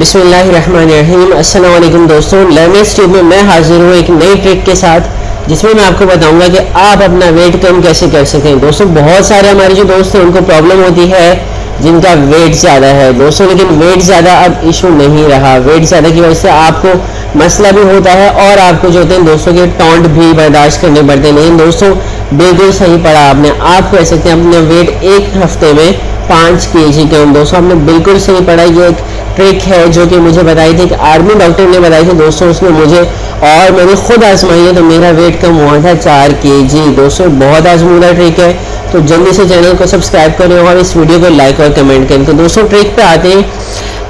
بسم اللہ الرحمن الرحیم۔ السلام علیکم دوستوں لرنرز ٹیوب میں میں حاضر ہوں ایک نئی ٹرک کے ساتھ، جس میں میں آپ کو بتاؤں گا کہ آپ اپنا ویٹ کم کیسے کر سکیں۔ دوستوں، بہت سارے ہمارے جو دوست ہیں، ان کو پرابلم ہوتی ہے، جن کا ویٹ زیادہ ہے۔ دوستوں، لیکن ویٹ زیادہ اب ایشو نہیں رہا۔ ویٹ زیادہ کی وجہ سے آپ کو مسئلہ بھی ہوتا ہے اور آپ کو جو ہوتے ہیں، دوستوں کے ٹونٹ بھی برداشت کرنے پڑتے ہیں۔ لیکن دوستوں، بالکل صحیح پڑا آپ نے۔ آپ کہہ سکتے ہیں اپنے ویٹ ایک ہفتے میں پانچ کے جی کے دوستوں، آپ نے بالکل صحیح پڑھا، یہ ایک ٹرک ہے جو کہ مجھے بتائی تھی کہ آرمی ڈاکٹر نے بتائی تھی دوستوں اس نے مجھے اور میں نے خود آزمائی ہے تو میرا ویٹ کم ہوا تھا چار کے جی دوستوں بہت آزمودہ ٹرک ہے۔ تو جلدی سے چینل کو سبسکرائب کریں اور اس ویڈیو کو لائک اور کمنٹ کریں۔ تو دوستوں ٹرک پہ آتے ہیں۔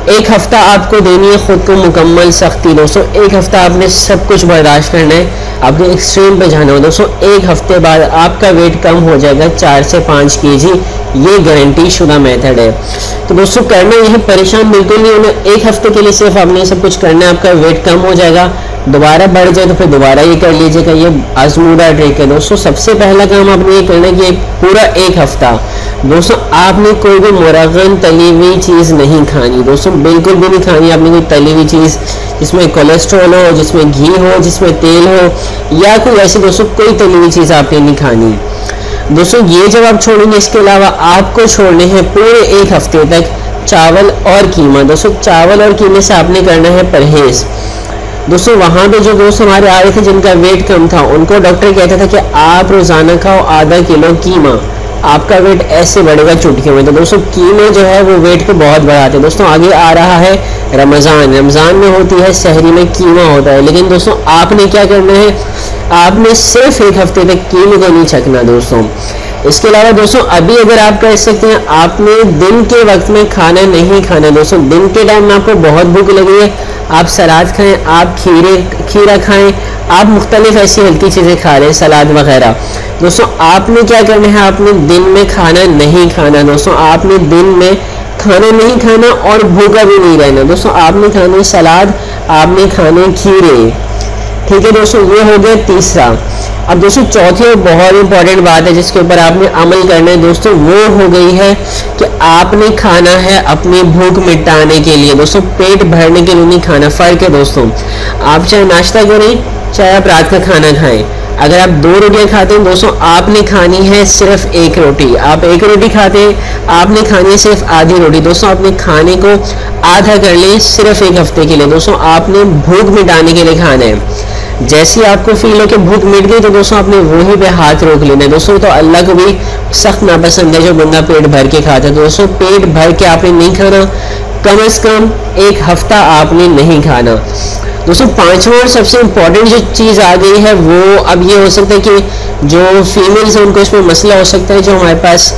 ایک ہفتہ آپ کو دینی ہے خود کو مکمل سختی۔ دوستوں ایک ہفتہ آپ نے سب کچھ برداشت کرنا ہے۔ آپ نے ایکسٹریم پہ جانا ہو دوستوں ایک ہفتے بعد آپ کا ویٹ کم ہو جائے گا چار سے پانچ کے جی یہ گارنٹی شدہ میتھڈ ہے۔ تو دوستوں کرنا یہ پریشان بالکل نہیں ہونا ایک ہفتے کے لیے صرف آپ نے سب کچھ کرنا ہے، آپ کا ویٹ کم ہو جائے گا، دوبارہ بڑھ جائے تو پھر دوبارہ یہ کر لیجیے گا یہ آزمودہ ٹریک ہے۔ دوستوں سب سے پہلا کام آپ نے یہ کرنا ہے کہ پورا ایک ہفتہ۔ دوستوں آپ نے کوئی بھی مرغن تلی ہوئی چیز نہیں کھانی۔ دوستوں بالکل بھی نہیں کھانی، آپ نے کوئی تلی ہوئی چیز جس میں کولیسٹرول ہو، جس میں گھی ہو، جس میں تیل ہو، یا کوئی ایسی دوستوں کوئی تلی ہوئی چیز آپ نے نہیں کھانی۔ دوستوں یہ جب آپ چھوڑیں گے، اس کے علاوہ آپ کو چھوڑنے ہیں پورے ایک ہفتے تک چاول اور قیمہ۔ دوستوں چاول اور قیمے سے آپ نے کرنا ہے پرہیز۔ دوستوں وہاں پہ جو دوست ہمارے آ رہے تھے جن کا ویٹ کم تھا، ان کو ڈاکٹر کہتا تھا کہ آپ روزانہ کھاؤ آدھا کلو قیمہ۔ آپ کا ویٹ ایسے بڑھے گا، چٹکے میں تو دوستوں قیمے جو ہے، وہ ویٹ کو بہت بڑھاتے ہیں۔ دوستوں آگے آ رہا ہے رمضان۔ رمضان میں ہوتی ہے سحری میں قیمہ ہوتا ہے۔ لیکن دوستوں آپ نے کیا کرنا ہے؟ آپ نے صرف ایک ہفتے تک قیمے کو نہیں چھکنا دوستوں۔ اس کے علاوہ دوستوں، ابھی اگر آپ کہہ سکتے ہیں، آپ نے دن کے وقت میں کھانا نہیں کھانا۔ دوستوں، دن کے ٹائم میں آپ کو بہت بھوک لگی ہے۔ آپ سلاد کھائیں، آپ کھیرے کھیرا کھائیں، آپ مختلف ایسی ہلکی چیزیں کھا رہے ہیں سلاد وغیرہ۔ دوستوں، آپ نے کیا کرنا ہے؟ آپ نے دن میں کھانا نہیں کھانا۔ دوستوں، آپ نے دن میں کھانا نہیں کھانا اور بھوکا بھی نہیں رہنا۔ دوستوں، آپ نے کھانے سلاد، آپ نے کھانے کھیرے۔ ٹھیک ہے دوستوں یہ ہو گیا تیسرا۔ اب دوستوں چوتھی اور بہت امپورٹنٹ بات ہے جس کے اوپر آپ نے عمل کرنا ہے۔ دوستوں وہ ہو گئی ہے کہ آپ نے کھانا ہے اپنی بھوک مٹانے کے لیے۔ دوستوں پیٹ بھرنے کے لیے نہیں کھانا۔ فرق ہے دوستوں آپ چاہے ناشتہ کریں چاہے آپ رات کا کھانا کھائیں۔ اگر آپ دو روٹیاں کھاتے ہیں دوستوں آپ نے کھانی ہے صرف ایک روٹی۔ آپ ایک روٹی کھاتے ہیں، آپ نے کھانی ہے صرف آدھی روٹی۔ دوستوں آپ نے کھانے کو آدھا کر لیں صرف ایک ہفتے کے لیے۔ دوستوں آپ نے بھوک مٹانے کے لیے کھانا ہے۔ جیسی آپ کو فیل ہو کہ بھوک مٹ گئی تو دوستوں آپ نے وہی پہ ہاتھ روک لینا ہے۔ دوستوں، تو اللہ کو بھی سخت ناپسند ہے جو بندہ پیٹ بھر کے کھاتا ہے۔ دوستوں، پیٹ بھر کے آپ نے نہیں کھانا، کم از کم ایک ہفتہ آپ نے نہیں کھانا۔ دوستوں پانچواں اور سب سے امپورٹنٹ جو چیز آ گئی ہے، وہ اب یہ ہو سکتا ہے کہ جو فیمیلز ہیں، ان کو اس میں مسئلہ ہو سکتا ہے، جو ہمارے پاس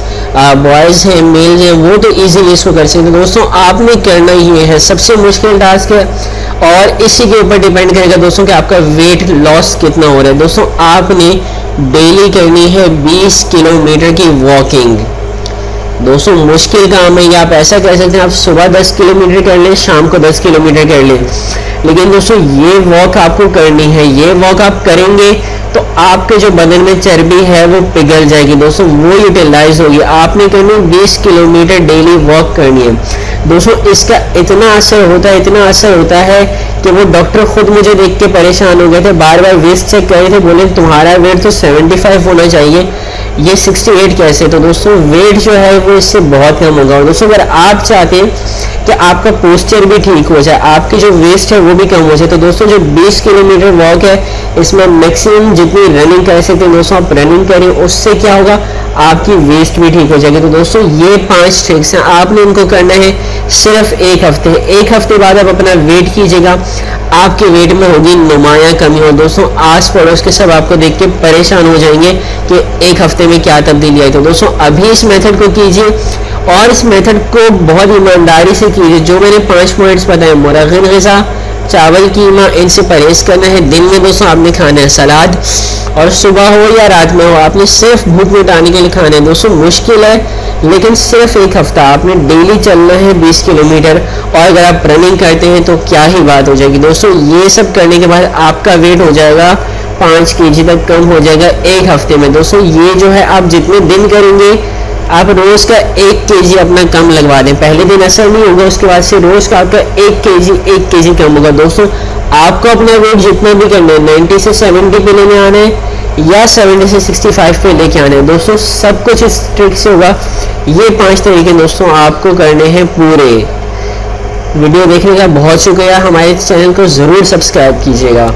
بوائز ہیں میلز ہیں، وہ تو ایزیلی اس کو کر سکتے ہیں۔ دوستوں آپ نے کرنا یہ ہے، سب سے مشکل ٹاسک ہے، اور اسی کے اوپر ڈیپینڈ کرے گا دوستوں کہ آپ کا ویٹ لاس کتنا ہو رہا ہے۔ دوستوں آپ نے ڈیلی کرنی ہے بیس کلومیٹر کی واکنگ دوستو، مشکل کام ہے یا آپ ایسا کر سکتے ہیں، آپ صبح دس کلومیٹر کر لیں، شام کو دس کلومیٹر کر لیں۔ لیکن دوستوں یہ واک آپ کو کرنی ہے، یہ واک آپ کریں گے تو آپ کے جو بدن میں چربی ہے وہ پگھل جائے گی۔ دوستوں وہ یوٹیلائز ہوگی۔ آپ نے کرنی بیس کلومیٹر ڈیلی واک کرنی ہے۔ دوستوں اس کا اتنا اثر ہوتا ہے، اتنا اثر ہوتا ہے کہ وہ ڈاکٹر خود مجھے دیکھ کے پریشان ہو گئے تھے۔ بار بار ویسٹ چیک کر رہے تھے، بولے تمہارا ویٹ تو سیونٹی فائیو ہونا چاہیے۔ یہ سکسٹی ایٹ کیسے؟ تو دوستوں ویٹ جو ہے وہ اس سے بہت کم ہوگا۔ اور دوستوں اگر آپ چاہتے ہیں کہ آپ کا پوسچر بھی ٹھیک ہو جائے، آپ کی جو ویسٹ ہے وہ بھی کم ہو جائے، تو دوستوں جو بیس کلو میٹر واک ہے، اس میں میکسیمم جتنی رننگ کر سکتے ہیں دوستوں، آپ رننگ کریں، اس سے کیا ہوگا؟ آپ کی ویسٹ بھی ٹھیک ہو جائے گی۔ تو دوستوں، یہ پانچ ٹرکس ہیں۔ آپ نے ان کو کرنا ہے صرف ایک ہفتے۔ ایک ہفتے بعد آپ اپنا ویٹ کیجیے گا۔ آپ کے ویٹ میں ہوگی نمایاں کمی۔ ہو دوستوں، آس پڑوس کے سب آپ کو دیکھ کے پریشان ہو جائیں گے کہ ایک ہفتے میں کیا تبدیلی آئی۔ تو دوستوں، ابھی اس میتھڈ کو کیجیے اور اس میتھڈ کو بہت ایمانداری سے کیجیے، جو میں نے پانچ پوائنٹس بتائے، مرغن غذا، چاول قیمہ ان سے پرہیز کرنا ہے، دن میں دوستوں آپ نے کھانا ہے، سلاد۔ اور صبح ہو یا رات میں ہو، آپ نے صرف بھوک مٹانے کے لیے کھانا ہے۔ دوستوں مشکل ہے، لیکن صرف ایک ہفتہ آپ نے ڈیلی چلنا ہے بیس کلومیٹر۔ اور اگر آپ رننگ کرتے ہیں تو کیا ہی بات ہو جائے گی۔ دوستوں یہ سب کرنے کے بعد آپ کا ویٹ ہو جائے گا پانچ کے جی تک کم ہو جائے گا ایک ہفتے میں۔ دوستوں یہ جو ہے، آپ جتنے دن کریں گے آپ روز کا ایک کے جی اپنا کم لگوا دیں۔ پہلے دن اثر نہیں ہوگا، اس کے بعد سے روز کا آپ کا ایک کے جی ایک کے جی کم ہوگا۔ دوستوں آپ کو اپنا ویٹ جتنا بھی کرنا ہے، نائنٹی سے سیونٹی پہ لینے آنا ہے یا سیونٹی سے سکسٹی فائیو پہ لے کے آنا ہے۔ دوستوں سب کچھ اس ٹرک سے ہوگا۔ یہ پانچ طریقے دوستوں آپ کو کرنے ہیں پورے۔ ویڈیو دیکھنے کا بہت شکریہ۔ ہمارے چینل کو ضرور سبسکرائب کیجیے گا۔